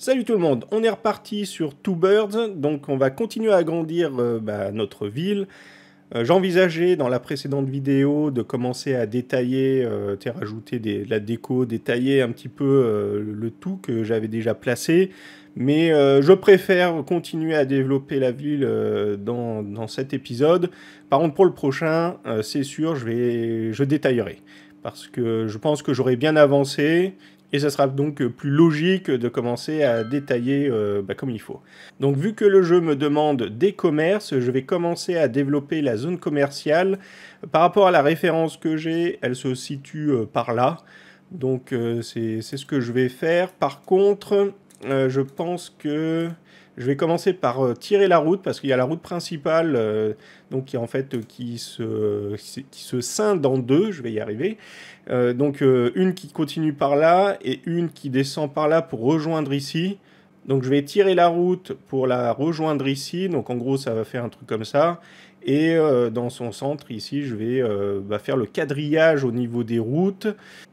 Salut tout le monde, on est reparti sur Two Birds, donc on va continuer à agrandir euh, bah, notre ville. Euh, j'envisageais dans la précédente vidéo de commencer à détailler, euh, rajouter des, la déco, détailler un petit peu euh, le tout que j'avais déjà placé. Mais je préfère continuer à développer la ville dans, dans, cet épisode. Par contre, pour le prochain, c'est sûr, je, vais, je détaillerai. Parce que je pense que j'aurai bien avancé et ça sera donc plus logique de commencer à détailler euh, bah, comme il faut. Donc vu que le jeu me demande des commerces, je vais commencer à développer la zone commerciale. Par rapport à la référence que j'ai, elle se situe euh, par là. Donc euh, c'est ce que je vais faire. Par contre, je pense que je vais commencer par euh, tirer la route parce qu'il y a la route principale euh, donc qui en fait qui se, qui se scinde en deux, je vais y arriver. Euh, donc une qui continue par là et une qui descend par là pour rejoindre ici. Donc je vais tirer la route pour la rejoindre ici. Donc en gros ça va faire un truc comme ça. Et euh, dans son centre, ici, je vais euh, bah, faire le quadrillage au niveau des routes.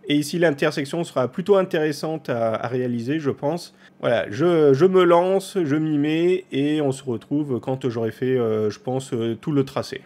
Et ici, l'intersection sera plutôt intéressante à, réaliser, je pense. Voilà, je, je, me lance, je m'y mets, et on se retrouve quand j'aurai fait, euh, je pense, tout le tracé.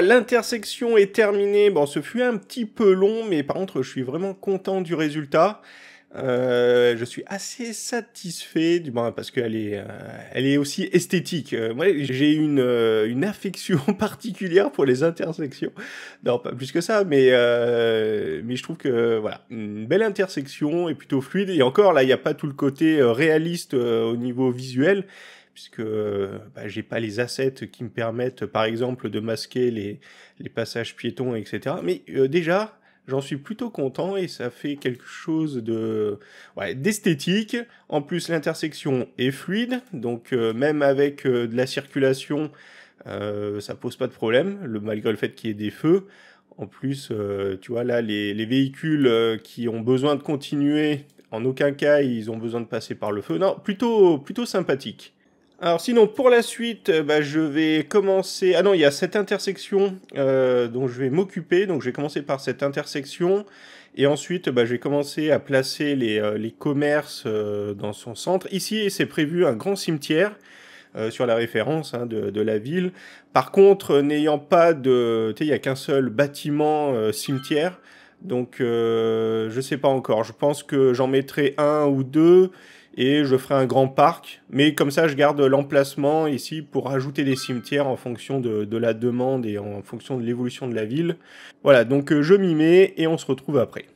L'intersection est terminée. Bon, ce fut un petit peu long, mais par contre, je suis vraiment content du résultat. Euh, je suis assez satisfait, du moins parce qu'elle est, euh, elle est aussi esthétique. Euh, moi, j'ai une, une affection particulière pour les intersections. Non, pas plus que ça, mais mais je trouve que voilà, une belle intersection est plutôt fluide. Et encore, là, il n'y a pas tout le côté réaliste au niveau visuel, puisque bah, j'ai pas les assets qui me permettent, par exemple, de masquer les passages piétons, etc. Mais déjà J'en suis plutôt content et ça fait quelque chose de ouais, d'esthétique. En plus, l'intersection est fluide, donc euh, même avec euh, de la circulation, euh, ça pose pas de problème, le, malgré le fait qu'il y ait des feux. En plus, euh, tu vois, là, les, les véhicules qui ont besoin de continuer, en aucun cas, ils ont besoin de passer par le feu. Non, plutôt, plutôt sympathique. Alors sinon, pour la suite, euh, bah, je vais commencer... Ah non, il y a cette intersection euh, dont je vais m'occuper. Donc je vais commencer par cette intersection. Et ensuite, bah, je vais commencer à placer les, euh, les commerces euh, dans son centre. Ici, c'est prévu un grand cimetière euh, sur la référence hein, de, la ville. Par contre, n'ayant pas de... Tu sais, il n'y a qu'un seul bâtiment cimetière. Donc, je sais pas encore. Je pense que j'en mettrai un ou deux et je ferai un grand parc. Mais comme ça, je garde l'emplacement ici pour ajouter des cimetières en fonction de, la demande et en fonction de l'évolution de la ville. Voilà, donc euh, je m'y mets et on se retrouve après.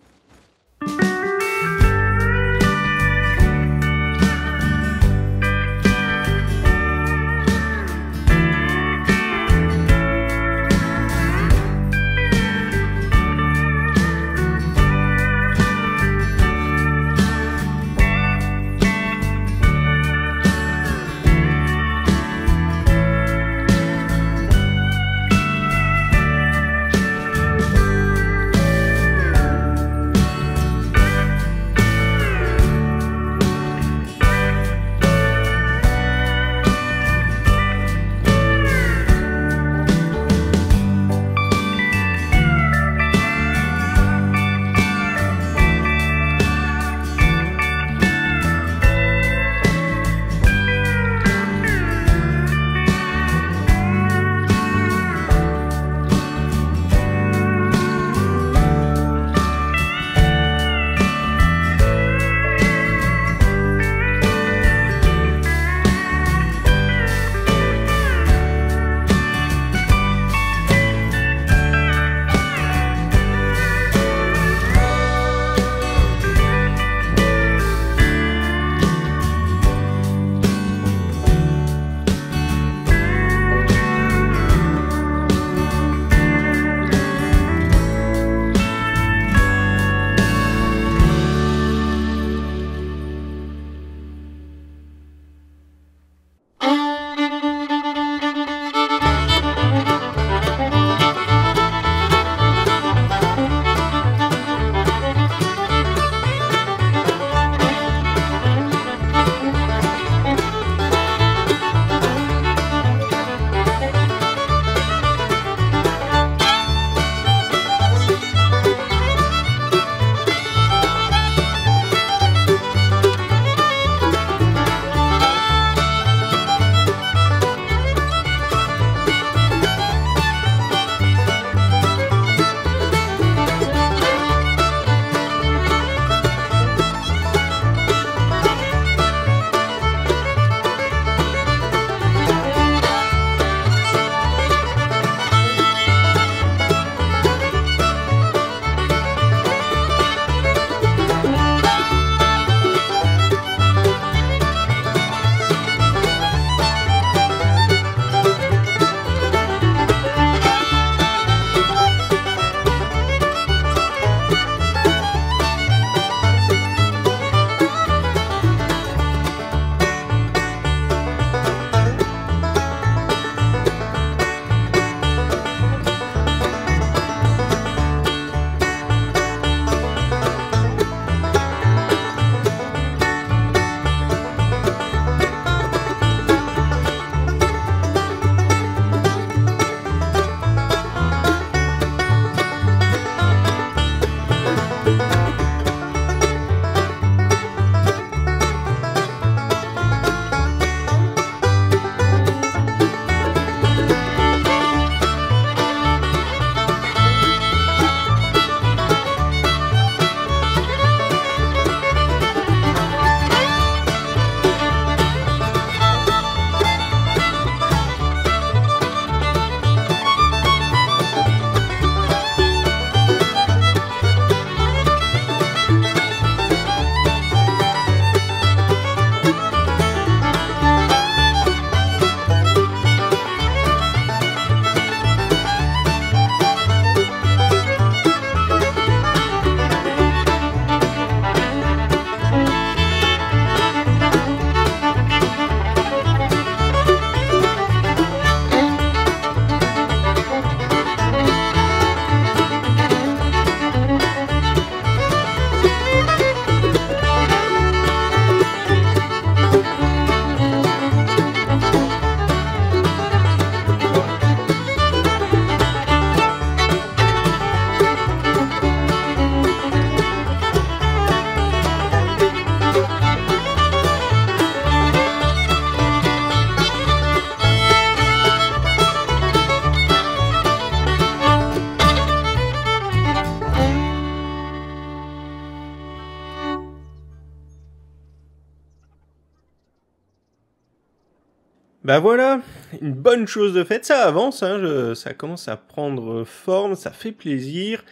Bah voilà, une bonne chose de fait. Ça avance, hein, ça commence à prendre forme, ça fait plaisir.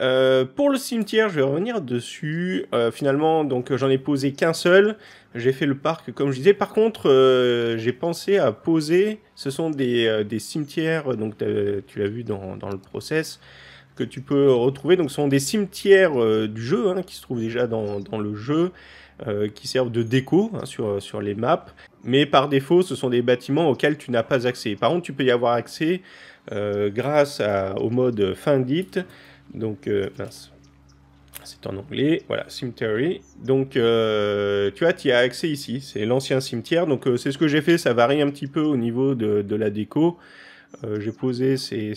Euh, pour le cimetière, je vais revenir dessus. Euh, finalement, donc j'en ai posé qu'un seul. J'ai fait le parc, comme je disais. Par contre, euh, j'ai pensé à poser. Ce sont des, cimetières, donc tu l'as vu dans, le process, que tu peux retrouver. Donc, ce sont des cimetières du jeu, hein, qui se trouvent déjà dans le jeu. Qui servent de déco hein, sur, sur les maps. Mais par défaut, ce sont des bâtiments auxquels tu n'as pas accès. Par contre, tu peux y avoir accès grâce à, au mode fin dite donc, euh, c'est en anglais, voilà, cemetery. Donc, euh, tu vois, tu as accès ici, c'est l'ancien cimetière. Donc, euh, c'est ce que j'ai fait, ça varie un petit peu au niveau de, la déco. J'ai posé ces,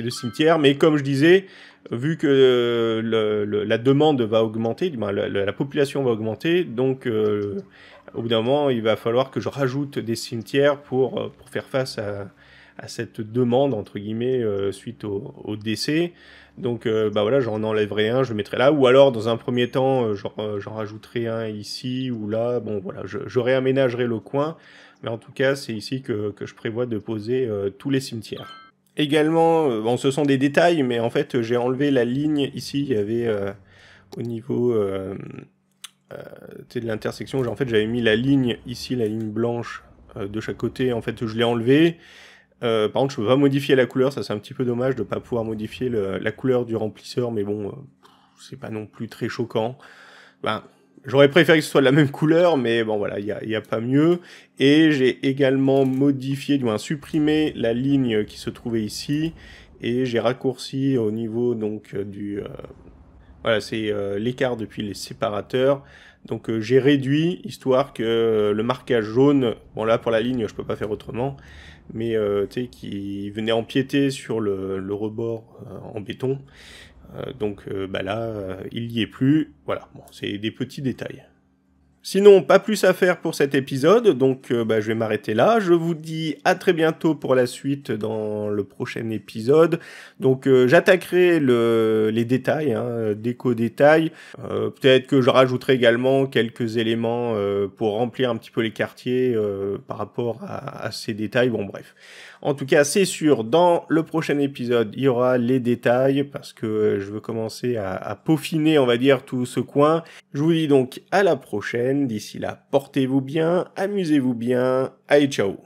deux cimetières, mais comme je disais, vu que la demande va augmenter, la, population va augmenter, donc au bout d'un moment, il va falloir que je rajoute des cimetières pour, pour faire face à, cette demande, entre guillemets, suite au, décès. Donc euh, bah voilà, j'en enlèverai un, je le mettrai là, ou alors dans un premier temps, euh, euh, j'en rajouterai un ici ou là. Bon voilà, je, réaménagerai le coin, mais en tout cas c'est ici que, je prévois de poser tous les cimetières. Également, bon ce sont des détails, mais en fait j'ai enlevé la ligne ici, il y avait au niveau de l'intersection, en fait j'avais mis la ligne ici, la ligne blanche de chaque côté, en fait je l'ai enlevé. Euh, par contre, je peux pas modifier la couleur, ça c'est un petit peu dommage de pas pouvoir modifier la couleur du remplisseur, mais bon, euh, c'est pas non plus très choquant. Ben, J'aurais préféré que ce soit la même couleur, mais bon voilà, il n'y a, pas mieux. Et j'ai également modifié, du moins supprimé la ligne qui se trouvait ici, et j'ai raccourci au niveau donc euh, du... voilà, c'est l'écart depuis les séparateurs. Donc j'ai réduit, histoire que le marquage jaune, bon là pour la ligne je peux pas faire autrement, mais euh, qui venait empiéter sur le, rebord euh, en béton. Euh, donc bah là, il n'y est plus. Voilà, bon, c'est des petits détails. Sinon, pas plus à faire pour cet épisode, donc euh, bah, je vais m'arrêter là. Je vous dis à très bientôt pour la suite dans le prochain épisode. Donc euh, j'attaquerai le, les détails, hein, déco détails. Euh, peut-être que je rajouterai également quelques éléments pour remplir un petit peu les quartiers par rapport à, à, ces détails. Bon bref. En tout cas, c'est sûr, dans le prochain épisode, il y aura les détails parce que je veux commencer à, à peaufiner, on va dire, tout ce coin. Je vous dis donc à la prochaine. D'ici là, portez-vous bien, amusez-vous bien. Allez, ciao